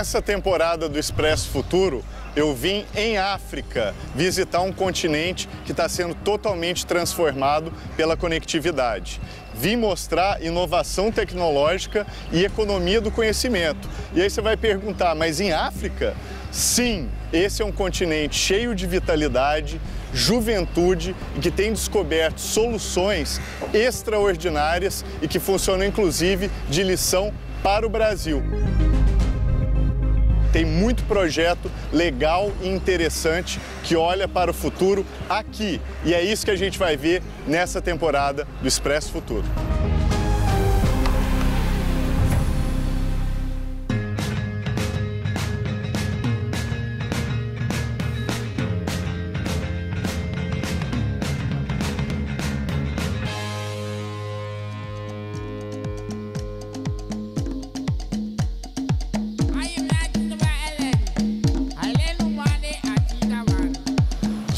Nessa temporada do Expresso Futuro, eu vim em África visitar um continente que está sendo totalmente transformado pela conectividade. Vim mostrar inovação tecnológica e economia do conhecimento. E aí você vai perguntar, mas em África? Sim, esse é um continente cheio de vitalidade, juventude e que tem descoberto soluções extraordinárias e que funcionam inclusive de lição para o Brasil tem muito projeto legal e interessante que olha para o futuro aqui. E é isso que a gente vai ver nessa temporada do Expresso Futuro.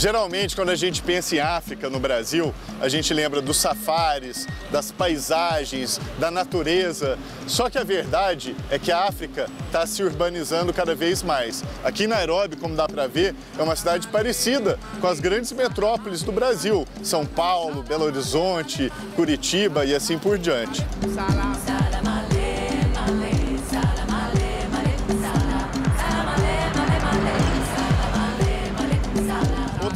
Geralmente, quando a gente pensa em África, no Brasil, a gente lembra dos safaris, das paisagens, da natureza. Só que a verdade é que a África está se urbanizando cada vez mais. Aqui em Nairobi, como dá para ver, é uma cidade parecida com as grandes metrópoles do Brasil. São Paulo, Belo Horizonte, Curitiba e assim por diante.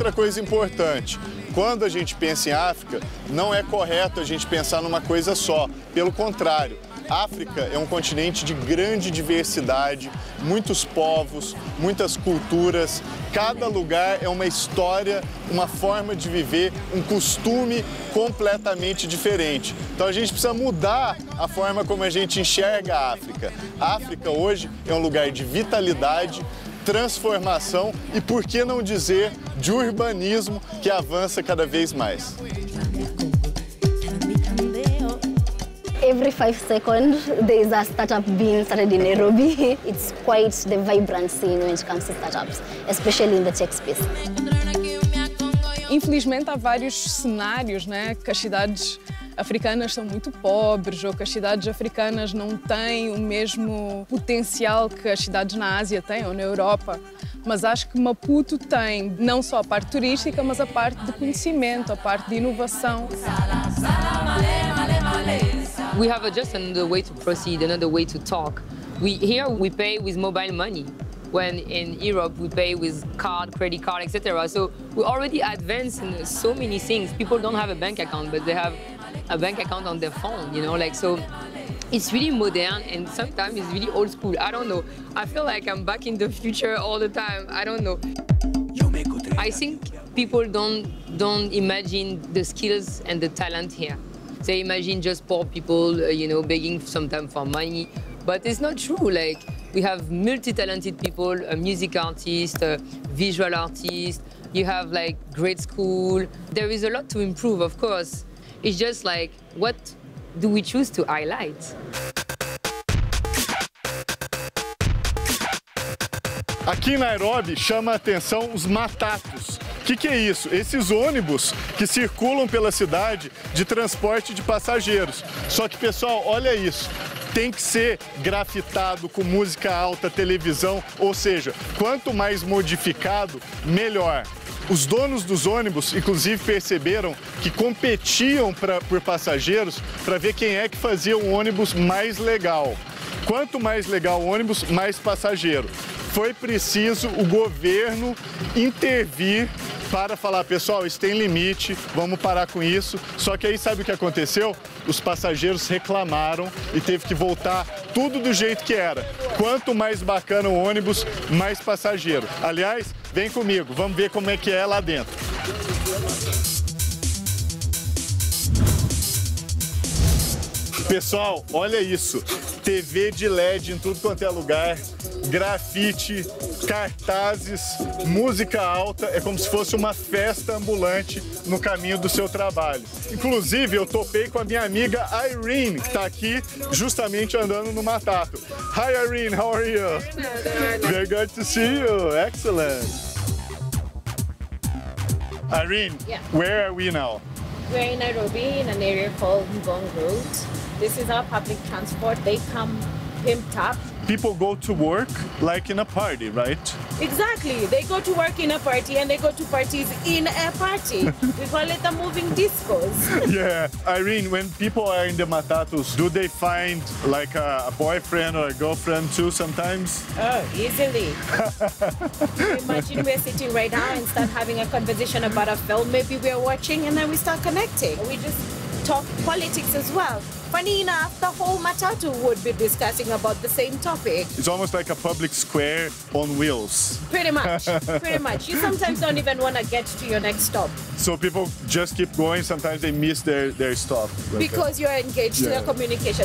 Outra coisa importante. Quando a gente pensa em África, não é correto a gente pensar numa coisa só. Pelo contrário, África é um continente de grande diversidade, muitos povos, muitas culturas. Cada lugar é uma história, uma forma de viver, um costume completamente diferente. Então a gente precisa mudar a forma como a gente enxerga a África. A África hoje é um lugar de vitalidade, transformação e, por que não dizer, de urbanismo que avança cada vez mais. Every five seconds, there is a startup being started in Nairobi. It's quite the vibrant scene when it comes to startups, especially in the tech space. Infelizmente, há vários cenários né, que as cidades africanas são muito pobres ou que as cidades africanas não têm o mesmo potencial que as cidades na Ásia têm ou na Europa. Mas acho que Maputo tem não só a parte turística, mas a parte de conhecimento, a parte de inovação. We have just another way to proceed, another way to talk. We, here we pay with mobile money. when in Europe we pay with card, credit card, etc. So we already advanced in so many things. People don't have a bank account, but they have a bank account on their phone, you know, like so it's really modern and sometimes it's really old school. I don't know. I feel like I'm back in the future all the time. I don't know. I think people don't don't imagine the skills and the talent here. They imagine just poor people, uh, you know, begging sometimes for money. But it's not true. Like we have multi-talented people, a music artist, a visual artist. You have like great school. There is a lot to improve, of course. It's just like, what do we choose to highlight? Aqui em Nairobi chama a atenção os matatos. O que, que é isso? Esses ônibus que circulam pela cidade de transporte de passageiros. Só que, pessoal, olha isso tem que ser grafitado com música alta, televisão, ou seja, quanto mais modificado, melhor. Os donos dos ônibus, inclusive, perceberam que competiam pra, por passageiros para ver quem é que fazia um ônibus mais legal. Quanto mais legal o ônibus, mais passageiro. Foi preciso o governo intervir para falar, pessoal, isso tem limite, vamos parar com isso. Só que aí sabe o que aconteceu? Os passageiros reclamaram e teve que voltar tudo do jeito que era. Quanto mais bacana o ônibus, mais passageiro. Aliás, vem comigo, vamos ver como é que é lá dentro. Pessoal, olha isso. TV de LED em tudo quanto é lugar, grafite, cartazes, música alta. É como se fosse uma festa ambulante no caminho do seu trabalho. Inclusive, eu topei com a minha amiga Irene, que está aqui justamente andando no Matato. Hi Irene, how are you? Very good to see you. Excellent. Irene, Yeah. where are we now? We're in Nairobi in an area called Ngong Road. This is our public transport. They come pimped up people go to work like in a party, right? Exactly. They go to work in a party and they go to parties in a party. we call it the moving discos. yeah. Irene, when people are in the Matatus, do they find like a, a boyfriend or a girlfriend too sometimes? Oh, easily. Imagine we're sitting right now and start having a conversation about a film maybe we're watching and then we start connecting. We just talk politics as well. Funny enough, the whole Matatu would be discussing about the same topic. It's almost like a public square on wheels. Pretty much, pretty much. You sometimes don't even want to get to your next stop So people just keep going. Sometimes they miss their, their stop. Like, because you're engaged in Yeah. the communication.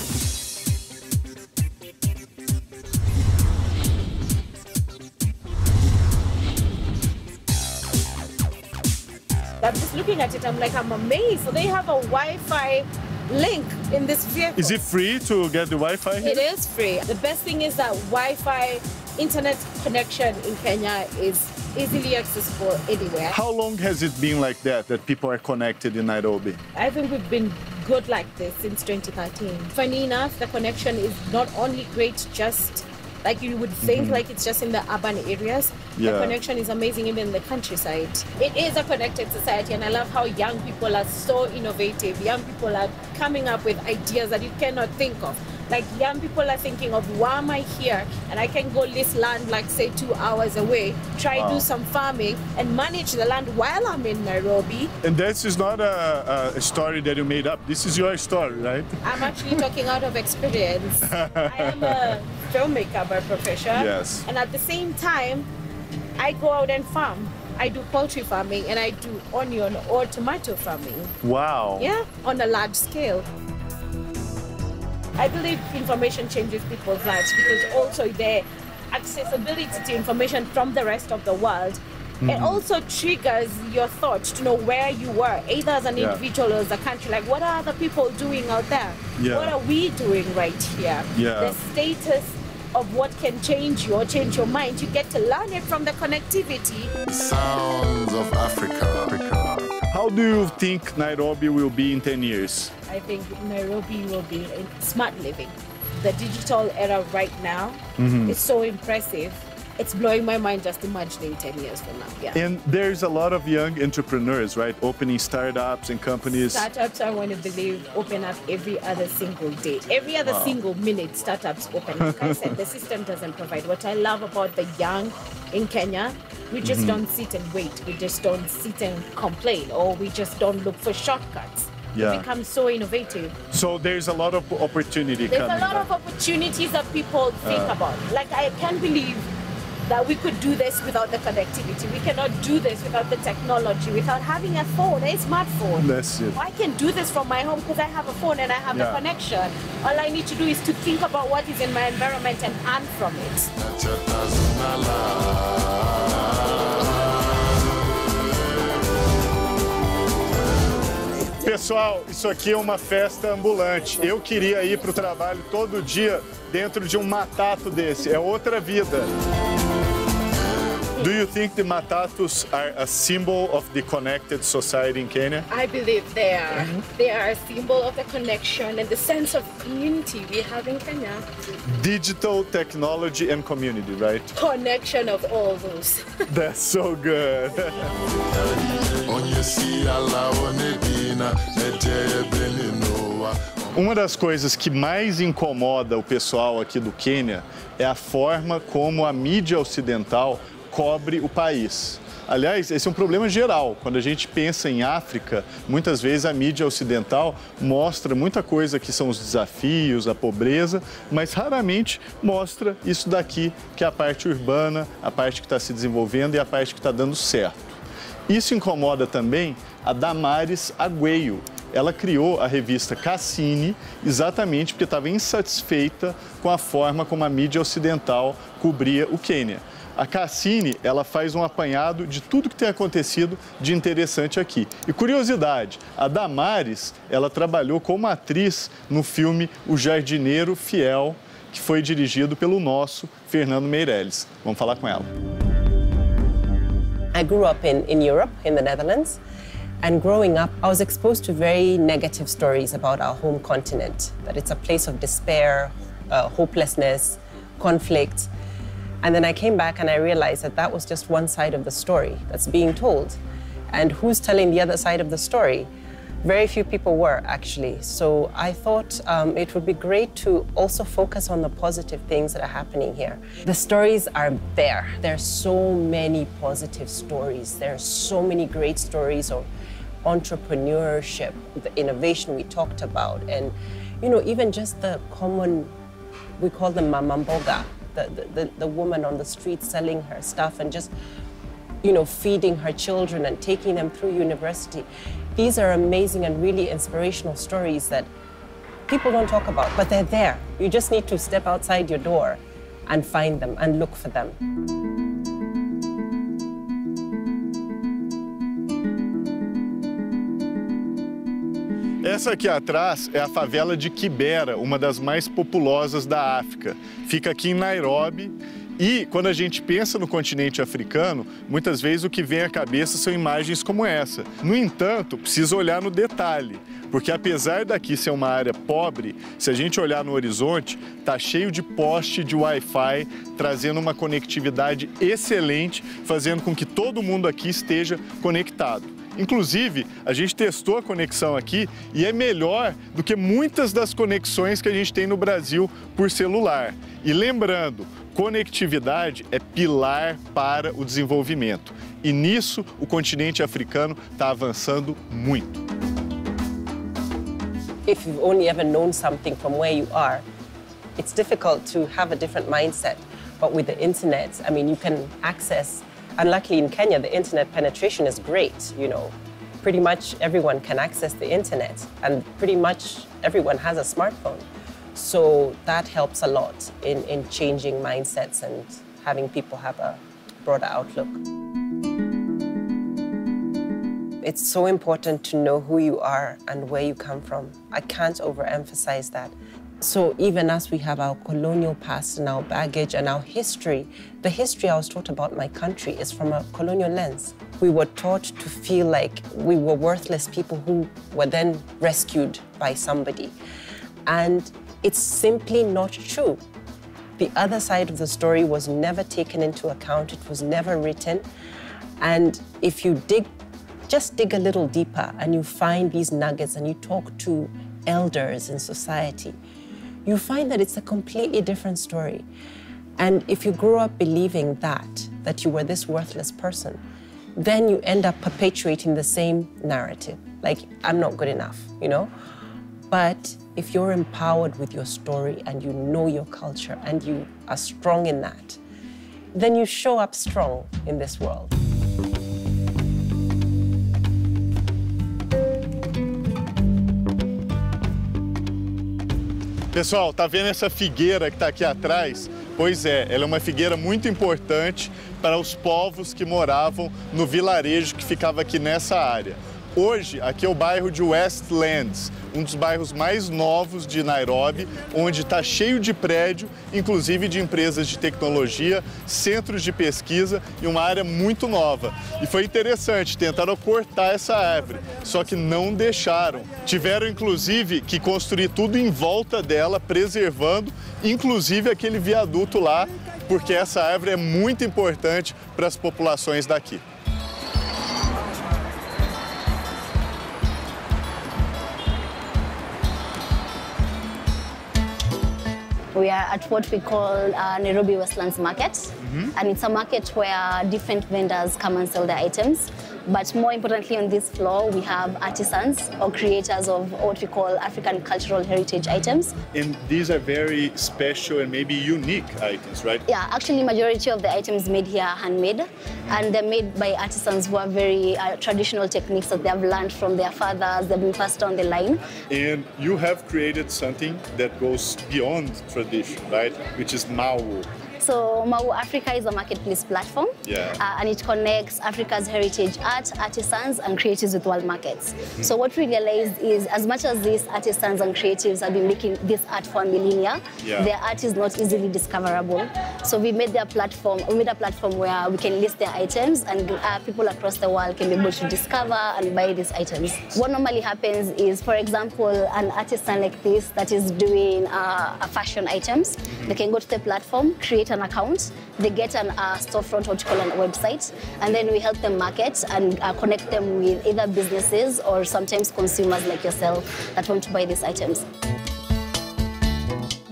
I'm just looking at it, I'm like, I'm amazed. So they have a Wi-Fi link in this vehicle. Is it free to get the Wi-Fi? here? It is free. The best thing is that Wi-Fi internet connection in Kenya is easily accessible anywhere. How long has it been like that, that people are connected in Nairobi? I think we've been good like this since 2013. Funny enough, the connection is not only great just like you would think mm-hmm. like it's just in the urban areas. Yeah. The connection is amazing even in the countryside. It is a connected society and I love how young people are so innovative. Young people are coming up with ideas that you cannot think of. Like young people are thinking of why am I here and I can go lease land like say two hours away, try Wow. do some farming and manage the land while I'm in Nairobi. And this is not a, a story that you made up. This is your story, right? I'm actually talking out of experience. I am a filmmaker by profession. Yes. And at the same time, I go out and farm. I do poultry farming and I do onion or tomato farming. Wow. Yeah, on a large scale. I believe information changes people's lives because also the accessibility to information from the rest of the world. Mm-hmm. It also triggers your thoughts to know where you were, either as an Yeah. individual or as a country. Like, what are other people doing out there? Yeah. What are we doing right here? Yeah. The status of what can change you or change your mind. You get to learn it from the connectivity. Sounds of Africa. How do you think Nairobi will be in 10 years? I think Nairobi will be in smart living. The digital era right now mm-hmm. is so impressive. It's blowing my mind just imagining 10 years from now. Yeah. And there's a lot of young entrepreneurs, right? Opening startups and companies. Startups, I want to believe, open up every other single day. Every other single minute, startups open. Like I said, the system doesn't provide. What I love about the young in Kenya, we just mm-hmm. don't sit and wait. We just don't sit and complain, or we just don't look for shortcuts. Yeah. Become so innovative. So there's a lot of opportunity There's coming. a lot of opportunities that people uh. think about. Like I can't believe that we could do this without the connectivity. We cannot do this without the technology, without having a phone, a smartphone. That's it. I can do this from my home because I have a phone and I have Yeah. a connection. All I need to do is to think about what is in my environment and earn from it. Pessoal, isso aqui é uma festa ambulante. Eu queria ir para o trabalho todo dia dentro de um matato desse. É outra vida. Do you think the matatus are a symbol of the connected society in Kenya? I believe they are. They are a symbol of the connection and the sense of community we have in Kenya. Digital technology and community, right? Connection of all those. That's so good. Uma das coisas que mais incomoda o pessoal aqui do Quênia é a forma como a mídia ocidental cobre o país. Aliás, esse é um problema geral. Quando a gente pensa em África, muitas vezes a mídia ocidental mostra muita coisa que são os desafios, a pobreza, mas raramente mostra isso daqui, que é a parte urbana, a parte que está se desenvolvendo e a parte que está dando certo. Isso incomoda também a Damares Agüeyo. Ela criou a revista Cassini exatamente porque estava insatisfeita com a forma como a mídia ocidental cobria o Quênia. A Cassini, ela faz um apanhado de tudo que tem acontecido de interessante aqui. E curiosidade, a Damares, ela trabalhou como atriz no filme O Jardineiro Fiel, que foi dirigido pelo nosso Fernando Meirelles. Vamos falar com ela. I grew up in, in Europe, in the Netherlands, and growing up, I was exposed to very negative stories about our home continent that it's a place of despair, uh, hopelessness, conflict. And then I came back and I realized that that was just one side of the story that's being told. And who's telling the other side of the story? Very few people were actually. So I thought um, it would be great to also focus on the positive things that are happening here. The stories are there. There are so many positive stories. There are so many great stories of entrepreneurship, the innovation we talked about, and you know even just the common, we call them mama mboga, the, the, the, the woman on the street selling her stuff and just you know, feeding her children and taking them through university. These are amazing and really inspirational stories that people don't talk about, but they're there. You just need to step outside your door and find them and look for them. Essa aqui atrás é a favela de Kibera, uma das mais populosas da África. Fica aqui em Nairobi e quando a gente pensa no continente africano, muitas vezes o que vem à cabeça são imagens como essa. No entanto, precisa olhar no detalhe, porque apesar daqui ser uma área pobre, se a gente olhar no horizonte, tá cheio de poste de Wi-Fi, trazendo uma conectividade excelente, fazendo com que todo mundo aqui esteja conectado. Inclusive, a gente testou a conexão aqui e é melhor do que muitas das conexões que a gente tem no Brasil por celular. E lembrando, conectividade é pilar para o desenvolvimento. E nisso o continente africano está avançando muito. If you've only ever known something from where you are, it's difficult to have a different mindset. But with the internet, I mean, you can access And luckily in Kenya, the internet penetration is great, you know. Pretty much everyone can access the internet and pretty much everyone has a smartphone. So that helps a lot in, in changing mindsets and having people have a broader outlook. It's so important to know who you are and where you come from. I can't overemphasize that. So even as we have our colonial past and our baggage and our history, the history I was taught about my country is from a colonial lens. We were taught to feel like we were worthless people who were then rescued by somebody. And it's simply not true. The other side of the story was never taken into account, it was never written. And if you dig, just dig a little deeper and you find these nuggets and you talk to elders in society, you find that it's a completely different story. And if you grow up believing that, that you were this worthless person, then you end up perpetuating the same narrative. Like, I'm not good enough, you know? But if you're empowered with your story and you know your culture and you are strong in that, then you show up strong in this world. Pessoal, tá vendo essa figueira que está aqui atrás? Pois é, ela é uma figueira muito importante para os povos que moravam no vilarejo que ficava aqui nessa área. Hoje, aqui é o bairro de Westlands, um dos bairros mais novos de Nairobi, onde está cheio de prédio, inclusive de empresas de tecnologia, centros de pesquisa e uma área muito nova. E foi interessante, tentaram cortar essa árvore, só que não deixaram. Tiveram, inclusive, que construir tudo em volta dela, preservando, inclusive aquele viaduto lá, porque essa árvore é muito importante para as populações daqui. We are at what we call uh, Nairobi Westlands Market. And it's a market where different vendors come and sell their items. But more importantly, on this floor, we have artisans or creators of what we call African cultural heritage items. And these are very special and maybe unique items, right? Yeah, actually, majority of the items made here are handmade, and they're made by artisans who are very uh, traditional techniques that they have learned from their fathers. They've been passed down the line. And you have created something that goes beyond tradition, right? Which is Mau. So Mau Africa is a marketplace platform, Yeah. uh, and it connects Africa's heritage art, artisans, and creatives with world markets. So what we realized is, as much as these artisans and creatives have been making this art for millennia, Yeah. their art is not easily discoverable. So we made their platform, we made a platform where we can list their items, and uh, people across the world can be able to discover and buy these items. What normally happens is, for example, an artisan like this that is doing uh, fashion items, They can go to the platform, create an account, they get an uh, storefront, what you call a website, and then we help them market and uh, connect them with either businesses or sometimes consumers like yourself that want to buy these items.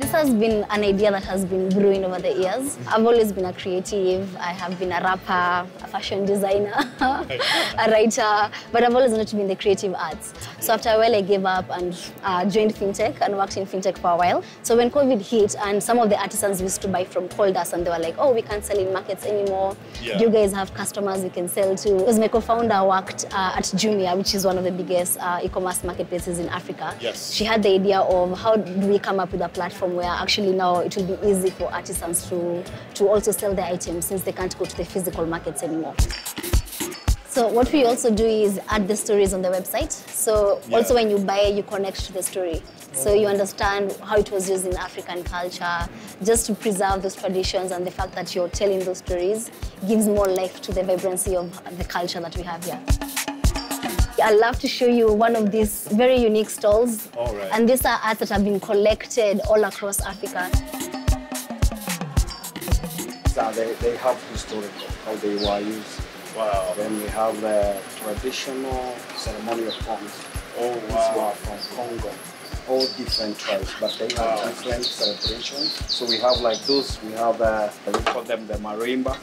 This has been an idea that has been brewing over the years. I've always been a creative. I have been a rapper, a fashion designer, a writer, but I've always wanted to be in the creative arts. So after a while, I gave up and uh, joined fintech and worked in fintech for a while. So when COVID hit and some of the artisans used to buy from called us and they were like, oh, we can't sell in markets anymore. Yeah. You guys have customers we can sell to? Because my co-founder worked uh, at Jumia, which is one of the biggest uh, e-commerce marketplaces in Africa. Yes. She had the idea of how do we come up with a platform where actually now it will be easy for artisans to, to also sell their items since they can't go to the physical markets anymore. So what we also do is add the stories on the website. So Yeah. also when you buy, you connect to the story. So you oh. understand how it was used in African culture, just to preserve those traditions and the fact that you're telling those stories gives more life to the vibrancy of the culture that we have here. I'd love to show you one of these very unique stalls. All right. And these are arts that have been collected all across Africa. So they, they have historical, how they were used. Wow. Then we have the traditional ceremonial forms. Oh, These wow. were from Congo. All different tribes, but they have different celebrations. So we have like those, we have, uh, we call them the marimba.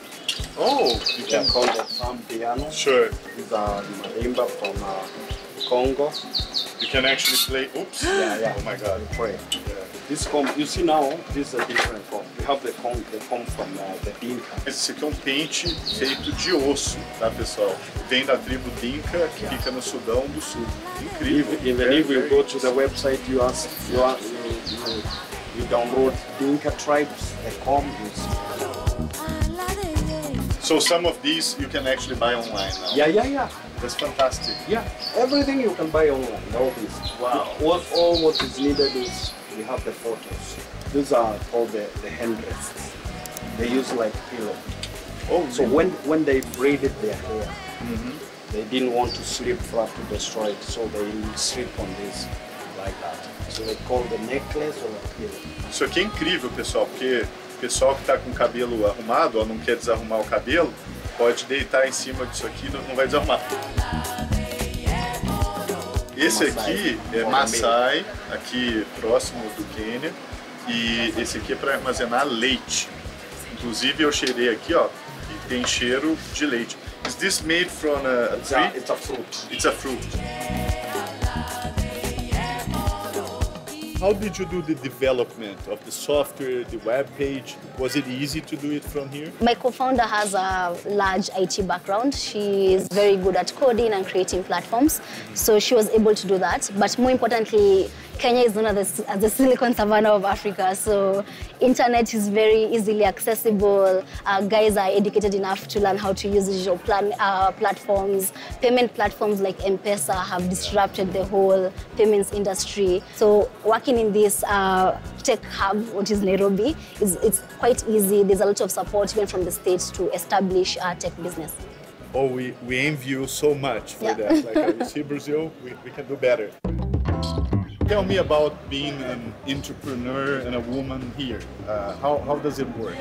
Oh, you We can call them farm piano. Sure. These are marimba from uh, Congo. You can actually play. Oops. Yeah, yeah. Oh my God. Pray. This comb, you see now, this is a different comb. We have the comb, the comb from uh, the Dinka. Esse aqui é um pente feito de osso, tá pessoal? Vem da tribo Dinka, que fica no Sudão do Sul. Incrível. If, even if you go to the website, you ask, you, are, you, you, you download Dinka tribes, the comb is. So some of these you can actually buy online now. Yeah, yeah, yeah. That's fantastic. Yeah, everything you can buy online, all this. Wow. What, all what is needed is we have the photos. These are called the, the handrests. They use like pillow. Oh, So when, when they braided their hair, they didn't want to sleep flat to destroy it, so they sleep on this like that. So they call the necklace or a pillow. Isso aqui é incrível, pessoal, porque o pessoal que está com o cabelo arrumado ou não quer desarrumar o cabelo, pode deitar em cima disso aqui e não não vai desarrumar. Esse aqui é Maasai, aqui próximo do Quênia, e esse aqui é para armazenar leite. Inclusive eu cheirei aqui, ó, e tem cheiro de leite. Is this made from a, a It's tree? a, it's a fruit. It's a fruit. How did you do the development of the software, the web page? Was it easy to do it from here? My co-founder has a large IT background. She is very good at coding and creating platforms, so she was able to do that. But more importantly, Kenya is known as the, as the Silicon Savannah of Africa, so internet is very easily accessible. Uh, guys are educated enough to learn how to use digital plan, uh, platforms. Payment platforms like M-Pesa have disrupted the whole payments industry. So working in this uh, tech hub, which is Nairobi, is it's quite easy. There's a lot of support even from the states to establish a tech business. Oh, we, we envy you so much for Yeah. that. Like, you see, Brazil, we, we can do better. Tell me about being an entrepreneur and a woman here. Uh, how, how does it work?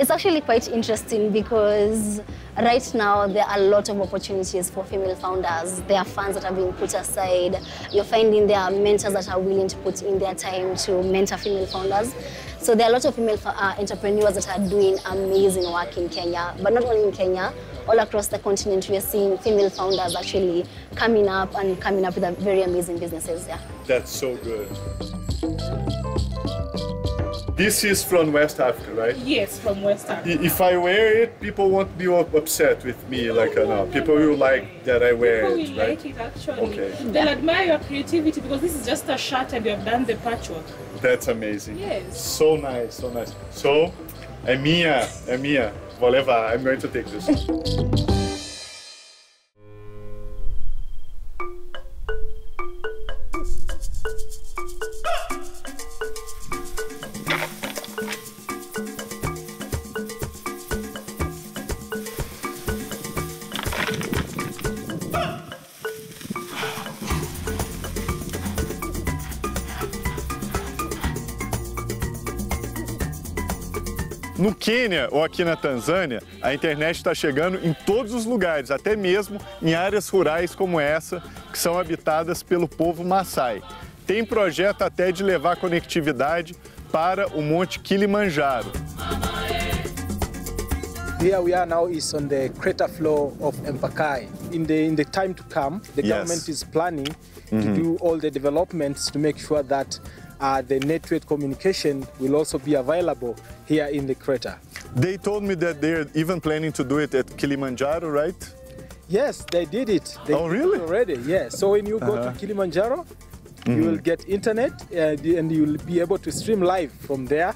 It's actually quite interesting because right now there are a lot of opportunities for female founders. There are funds that are being put aside. You're finding there are mentors that are willing to put in their time to mentor female founders. So there are a lot of female uh, entrepreneurs that are doing amazing work in Kenya, but not only in Kenya, all across the continent we are seeing female founders actually coming up and coming up with a very amazing businesses. Yeah. That's so good. This is from West Africa, right? Yes, from West Africa. If I wear it, people won't be upset with me. Like, uh, no, people will like that I wear People it, will right? like it actually. Okay. They'll admire your creativity because this is just a shirt and you have done the patchwork. That's amazing. Yes. So nice, so nice. So, é minha, levar. I'm going to take this. No Quênia ou aqui na Tanzânia, a internet está chegando em todos os lugares, até mesmo em áreas rurais como essa, que são habitadas pelo povo Maasai. Tem projeto até de levar conectividade para o Monte Kilimanjaro. Here we are now is on the crater floor of Empakai. In the in the time to come, the Yes. government is planning to do all the developments to make sure that uh, the network communication will also be available here in the crater. They told me that they're even planning to do it at Kilimanjaro, right? Yes, they did it. They Oh, did it really? already, yes. So when you go Uh-huh. to Kilimanjaro, you will get internet uh, and you will be able to stream live from there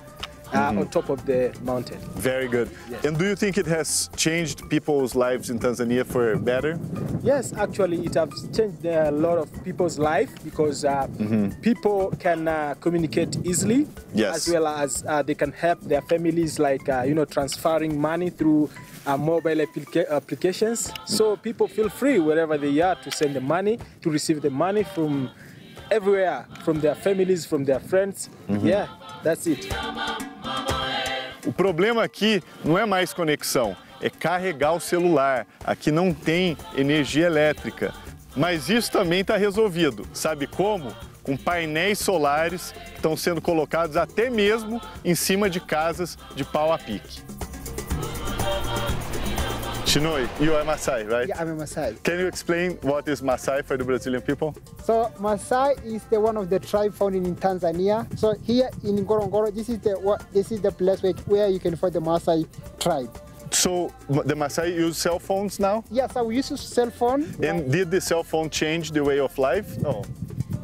uh, on top of the mountain. Very good. Yes. And do you think it has changed people's lives in Tanzania for better? Yes, actually, it has changed a lot of people's life because uh, people can uh, communicate easily, Yes. as well as uh, they can help their families, like uh, you know, transferring money through uh, mobile applica- applications. So people feel free wherever they are to send the money, to receive the money from everywhere, from their families, from their friends. Yeah, that's it. O problema aqui não é mais conexão, é carregar o celular. Aqui não tem energia elétrica. Mas isso também está resolvido. Sabe como? Com painéis solares que estão sendo colocados até mesmo em cima de casas de pau a pique. Shinoi, you are Maasai, right? Yeah, I'm a Maasai. Can you explain what is Maasai for the Brazilian people? So Maasai is the one of the tribe found in Tanzania. So here in Ngorongoro, this is the this is the place where, where you can find the Maasai tribe. So the Maasai use cell phones now? Yeah, so we use a cell phone. And did the cell phone change the way of life? No.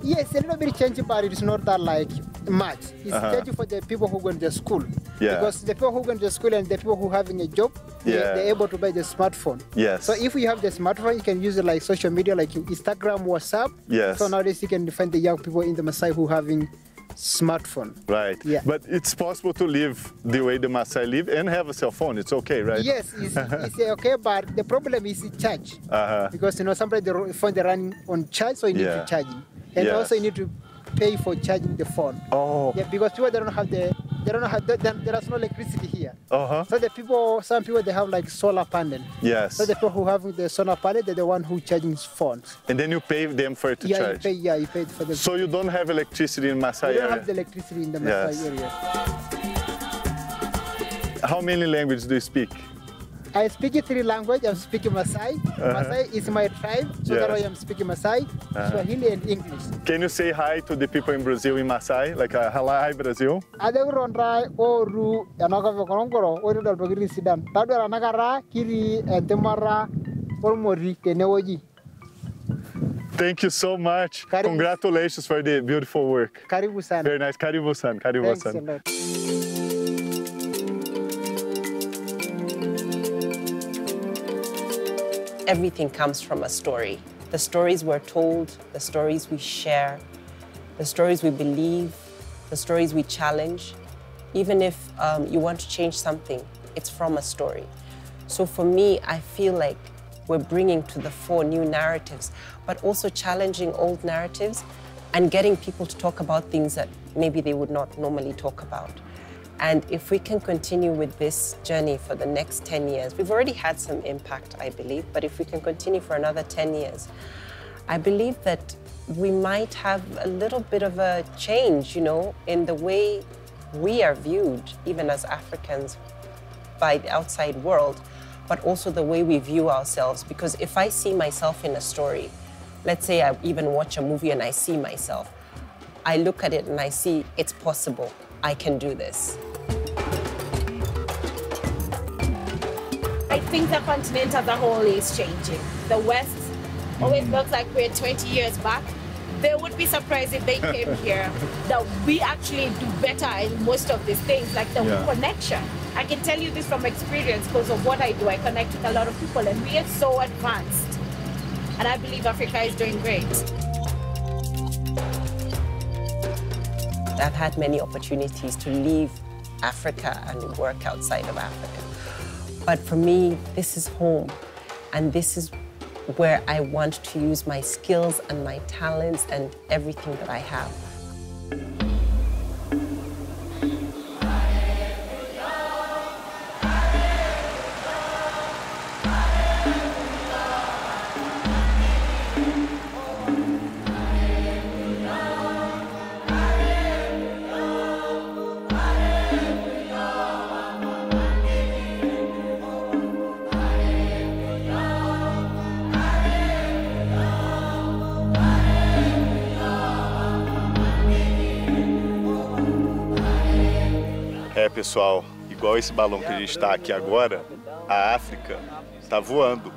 Yes, a little bit changing, but it's not that like much. It's Uh-huh. changing for the people who go to the school. Yeah. Because the people who go to the school and the people who having a job, they- Yeah. they're able to buy the smartphone. Yes. So if you have the smartphone, you can use it like social media, like Instagram, WhatsApp. Yes. So nowadays you can find the young people in the Maasai who having smartphone. Right. Yeah. But it's possible to live the way the Maasai live and have a cell phone. It's okay, right? Yes, it's, it's okay, but the problem is charge. Uh-huh. Because you know sometimes the phone they running on charge, so you need Yeah. to charge it, and Yes. also you need to pay for charging the phone. Oh. Yeah, because people they don't have the they don't have the, there- there's no electricity here. Uh-huh. So the people, some people they have like solar panel. Yes. So the people who have the solar panel, they're the one who charging phones. And then you pay them for it to yeah, charge. you pay. Yeah, you pay for the. So you don't have electricity in Maasai you don't area? have the electricity in the Yes. Area. How many languages do you speak? I speak three language. I'm speaking Maasai. Maasai is my tribe, so Yes. that's why I'm speaking Maasai, Uh-huh. Swahili, and English. Can you say hi to the people in Brazil in Maasai? Like a hi Brazil? adekuronrai ooru enakop ekorongoro otii ntokitin sidan tadua tanakata kitii entimata ormoti tenewueji Thank you so much. Congratulations for the beautiful work. karibu sana Very nice. Karibu san. Karibu san. Everything comes from a story. The stories we're told, the stories we share, the stories we believe, the stories we challenge. Even if um, you want to change something, it's from a story. So for me, I feel like we're bringing to the fore new narratives, but also challenging old narratives and getting people to talk about things that maybe they would not normally talk about. And if we can continue with this journey for the next 10 years, we've already had some impact, I believe, but if we can continue for another 10 years, I believe that we might have a little bit of a change, you know, in the way we are viewed, even as Africans, by the outside world, but also the way we view ourselves. Because if I see myself in a story, let's say I even watch a movie and I see myself, I look at it and I see it's possible. I can do this. Think the continent as a whole is changing. The West always mm. looks like we're 20 years back. They would be surprised if they came here that we actually do better in most of these things, like the Yeah. connection. I can tell you this from experience because of what I do. I connect with a lot of people, and we are so advanced. And I believe Africa is doing great. I've had many opportunities to leave Africa and work outside of Africa. But for me, this is home. And this is where I want to use my skills and my talents and everything that I have. Pessoal, igual esse balão que a gente está aqui agora, a África está voando.